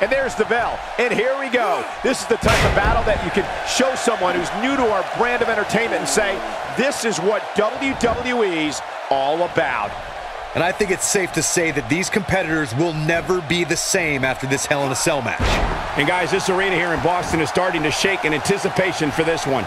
And there's the bell. And here we go. This is the type of battle that you can show someone who's new to our brand of entertainment and say, this is what WWE's all about. And I think it's safe to say that these competitors will never be the same after this Hell in a Cell match. And guys, this arena here in Boston is starting to shake in anticipation for this one.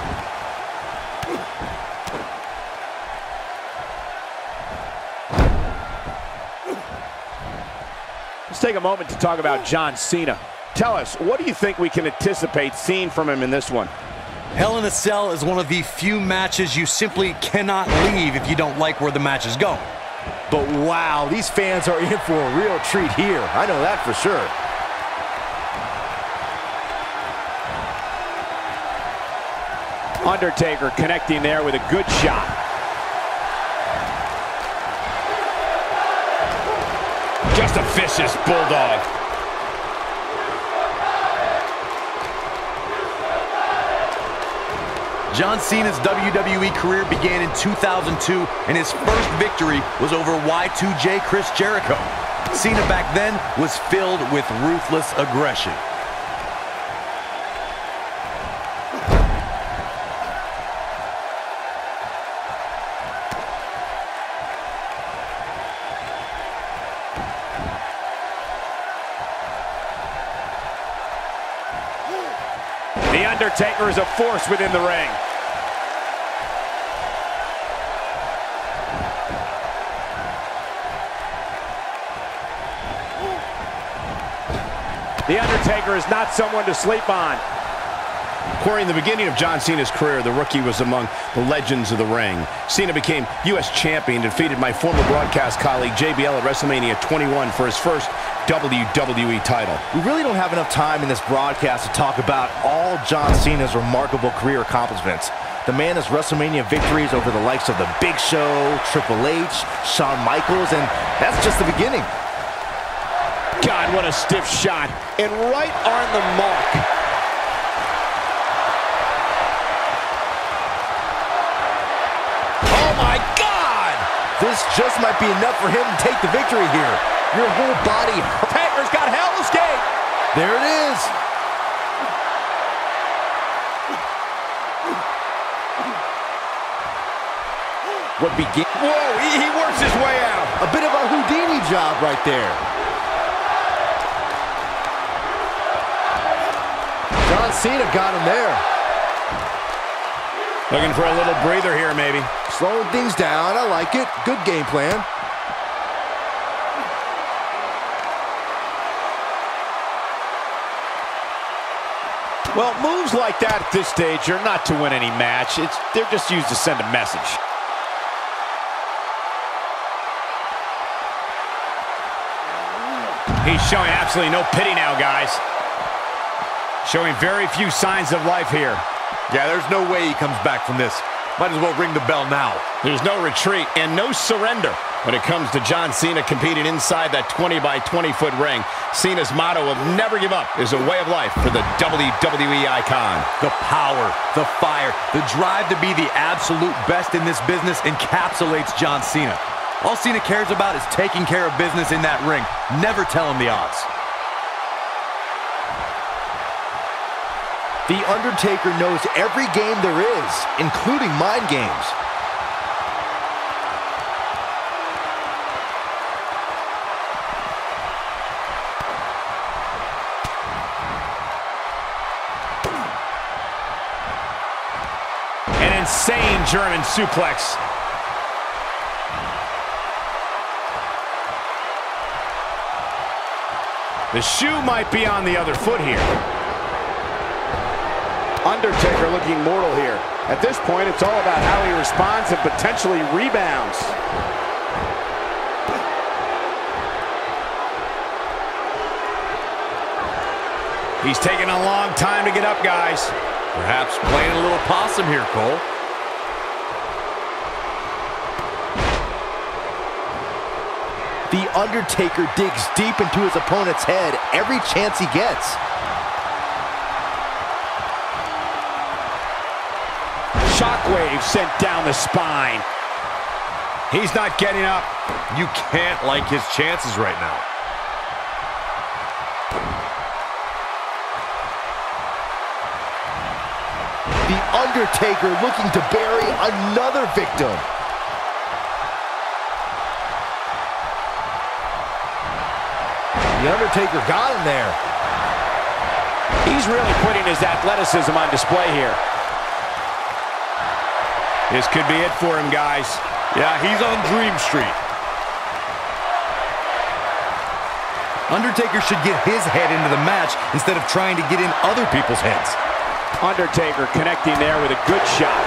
Let's take a moment to talk about John Cena. Tell us, what do you think we can anticipate seeing from him in this one? Hell in a Cell is one of the few matches you simply cannot leave if you don't like where the match is going. But wow, these fans are in for a real treat here. I know that for sure. Undertaker connecting there with a good shot. Just a vicious bulldog. John Cena's WWE career began in 2002, and his first victory was over Y2J Chris Jericho. Cena back then was filled with ruthless aggression. Undertaker is a force within the ring. The Undertaker is not someone to sleep on. Corey, in the beginning of John Cena's career, the rookie was among the legends of the ring. Cena became U.S. champion, defeated my former broadcast colleague JBL at WrestleMania 21 for his first WWE title. We really don't have enough time in this broadcast to talk about all John Cena's remarkable career accomplishments. The man has WrestleMania victories over the likes of The Big Show, Triple H, Shawn Michaels, and that's just the beginning. God, what a stiff shot. And right on the mark. Oh my God! This just might be enough for him to take the victory here. Your whole body. Taker's got Hell's Gate. There it is. What begin? Whoa, he, he works his way out. A bit of a Houdini job right there. John Cena got him there. Looking for a little breather here, maybe. Slowing things down. I like it. Good game plan. Well, moves like that at this stage are not to win any match. It's They're just used to send a message. He's showing absolutely no pity now, guys. Showing very few signs of life here. Yeah, there's no way he comes back from this. Might as well ring the bell now. There's no retreat and no surrender when it comes to John Cena competing inside that 20 by 20 foot ring. Cena's motto of never give up is a way of life for the WWE icon. The power, the fire, the drive to be the absolute best in this business encapsulates John Cena. All Cena cares about is taking care of business in that ring. Never tell him the odds. The Undertaker knows every game there is, including mind games. Insane German suplex. The shoe might be on the other foot here. Undertaker looking mortal here. At this point, it's all about how he responds and potentially rebounds. He's taking a long time to get up, guys. Perhaps playing a little possum here, Cole. Undertaker digs deep into his opponent's head every chance he gets. Shockwave sent down the spine. He's not getting up. You can't like his chances right now. The Undertaker looking to bury another victim. The Undertaker got him there. He's really putting his athleticism on display here. This could be it for him, guys. Yeah, he's on Dream Street. Undertaker should get his head into the match instead of trying to get in other people's heads. Undertaker connecting there with a good shot.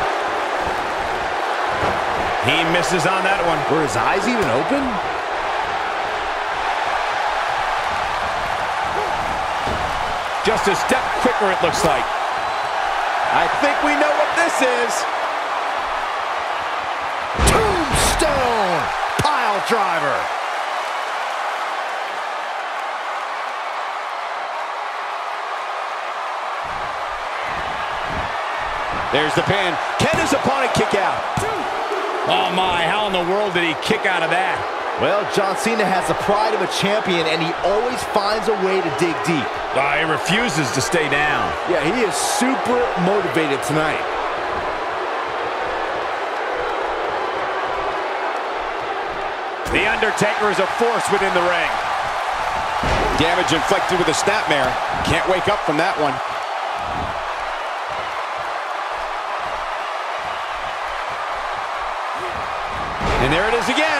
He misses on that one. Were his eyes even open? Just a step quicker, it looks like. I think we know what this is. Tombstone! Pile driver. There's the pin. Can his opponent kick out? Oh my, how in the world did he kick out of that? Well, John Cena has the pride of a champion, and he always finds a way to dig deep. Uh, he refuses to stay down. Yeah, he is super motivated tonight. The Undertaker is a force within the ring. Damage inflicted with a snapmare. Can't wake up from that one. And there it is again.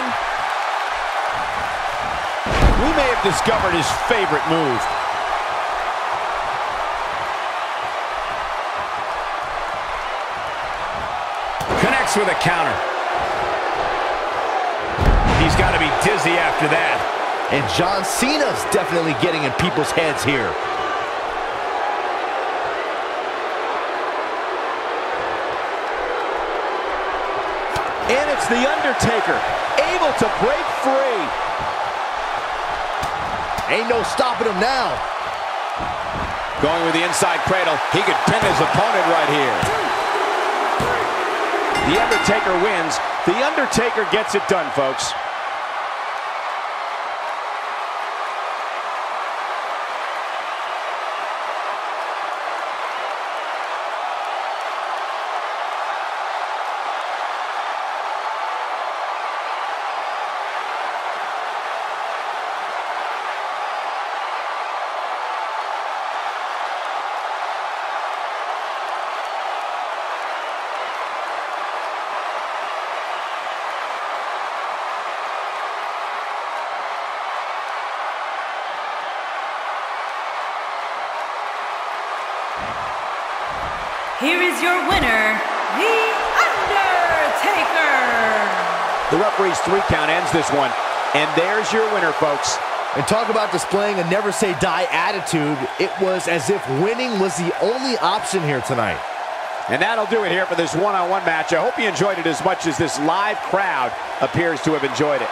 Discovered his favorite move. Connects with a counter. He's got to be dizzy after that. And John Cena's definitely getting in people's heads here. And it's The Undertaker, able to break free. Ain't no stopping him now. Going with the inside cradle. He could pin his opponent right here. The Undertaker wins. The Undertaker gets it done, folks. Here is your winner, The Undertaker. The referee's three count ends this one. And there's your winner, folks. And talk about displaying a never say die attitude. It was as if winning was the only option here tonight. And that'll do it here for this one-on-one -on -one match. I hope you enjoyed it as much as this live crowd appears to have enjoyed it.